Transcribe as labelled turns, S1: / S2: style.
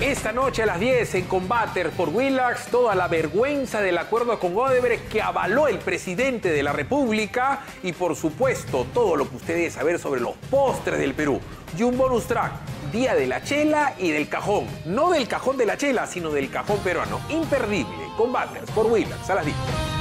S1: Esta noche a las 10 en Combater por Willax, toda la vergüenza del acuerdo con Odebrecht que avaló el presidente de la República y por supuesto todo lo que usted debe saber sobre los postres del Perú. Y un bonus track, Día de la Chela y del Cajón. No del cajón de la chela, sino del cajón peruano. Imperdible. Combaters por Willax a las 10.